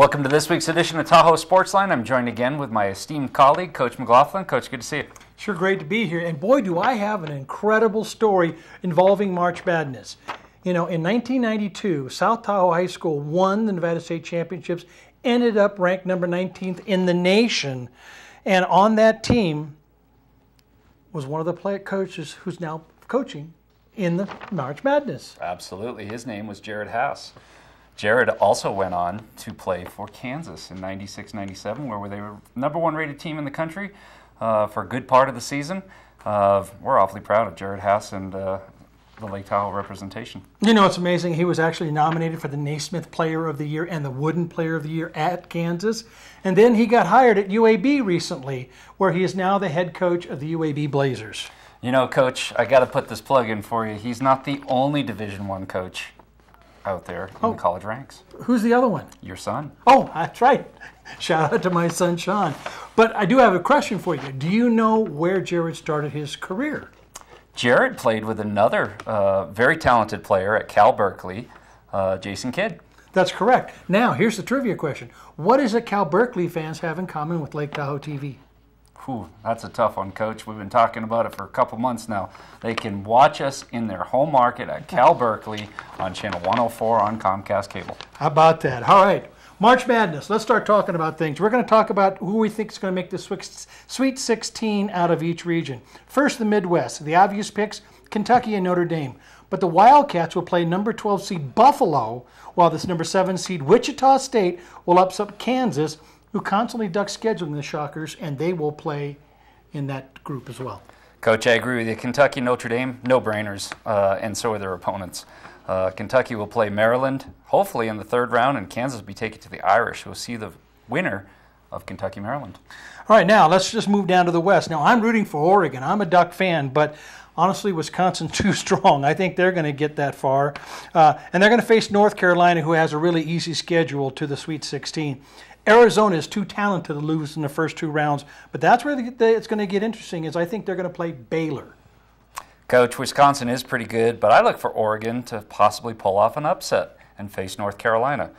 Welcome to this week's edition of Tahoe Sportsline. I'm joined again with my esteemed colleague, Coach McLaughlin. Coach, good to see you. Sure, great to be here. And boy, do I have an incredible story involving March Madness. You know, in 1992, South Tahoe High School won the Nevada State Championships, ended up ranked number 19th in the nation. And on that team was one of the play coaches who's now coaching in the March Madness. Absolutely. His name was Jerod Haase. Jerod also went on to play for Kansas in 96 97, where they were number one rated team in the country uh, for a good part of the season. Uh, we're awfully proud of Jerod Haase and uh, the Lake Tahoe representation. You know, it's amazing. He was actually nominated for the Naismith Player of the Year and the Wooden Player of the Year at Kansas. And then he got hired at UAB recently, where he is now the head coach of the UAB Blazers. You know, Coach, I got to put this plug in for you. He's not the only Division One coach out there in Oh. the college ranks. Who's the other one? Your son. Oh, that's right. Shout out to my son Sean. But I do have a question for you. Do you know where Jerod started his career? Jerod played with another uh, very talented player at Cal Berkeley, uh, Jason Kidd. That's correct. Now, here's the trivia question. What does the Cal Berkeley fans have in common with Lake Tahoe TV? Whew, that's a tough one, Coach. We've been talking about it for a couple months now. They can watch us in their home market at Cal Berkeley on channel 104 on Comcast Cable. How about that? All right. March Madness. Let's start talking about things. We're going to talk about who we think is going to make the Sweet 16 out of each region. First, the Midwest. The obvious picks Kentucky and Notre Dame. But the Wildcats will play number 12 seed Buffalo, while this number 7 seed Wichita State will upset Kansas, who constantly duck scheduling the Shockers, and they will play in that group as well. Coach, I agree with you. Kentucky, Notre Dame, no brainers, uh, and so are their opponents. Uh, Kentucky will play Maryland, hopefully in the third round, and Kansas will be taken to the Irish, who will see the winner of Kentucky, Maryland. All right, now let's just move down to the West. Now, I'm rooting for Oregon. I'm a Duck fan, but honestly, Wisconsin's too strong. I think they're going to get that far. Uh, and they're going to face North Carolina, who has a really easy schedule to the Sweet 16. Arizona is too talented to lose in the first two rounds, but that's where the, the, it's going to get interesting. Is I think they're going to play Baylor. Coach, Wisconsin is pretty good, but I look for Oregon to possibly pull off an upset and face North Carolina,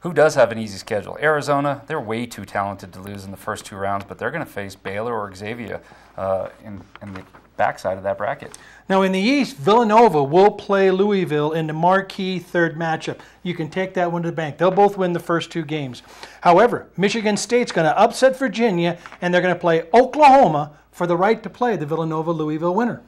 who does have an easy schedule. Arizona, they're way too talented to lose in the first two rounds, but they're going to face Baylor or Xavier uh, in, in the backside of that bracket. Now, in the East, Villanova will play Louisville in the marquee third matchup. You can take that one to the bank. They'll both win the first two games. However, Michigan State's going to upset Virginia, and they're going to play Oklahoma for the right to play the Villanova Louisville winner.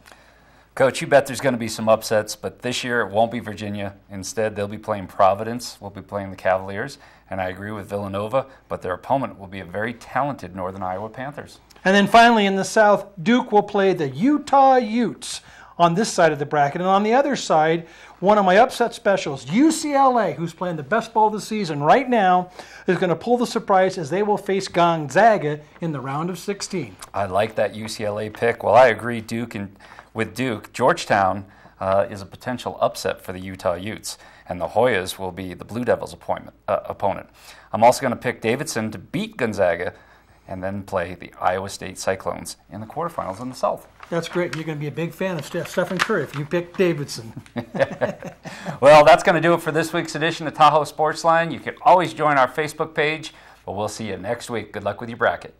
Coach, you bet there's going to be some upsets, but this year it won't be Virginia. Instead, they'll be playing Providence. We'll be playing the Cavaliers. And I agree with Villanova, but their opponent will be a very talented Northern Iowa Panthers. And then finally, in the South, Duke will play the Utah Utes on this side of the bracket. And on the other side, one of my upset specials, UCLA, who's playing the best ball of the season right now, is going to pull the surprise as they will face Gonzaga in the round of 16. I like that UCLA pick. Well, I agree, Duke and with Duke, Georgetown uh, is a potential upset for the Utah Utes, and the Hoyas will be the Blue Devils' appointment, uh, opponent. I'm also going to pick Davidson to beat Gonzaga and then play the Iowa State Cyclones in the quarterfinals in the South. That's great. You're going to be a big fan of Stephen Curry if you pick Davidson. Well, that's going to do it for this week's edition of Tahoe Sportsline. You can always join our Facebook page, but we'll see you next week. Good luck with your bracket.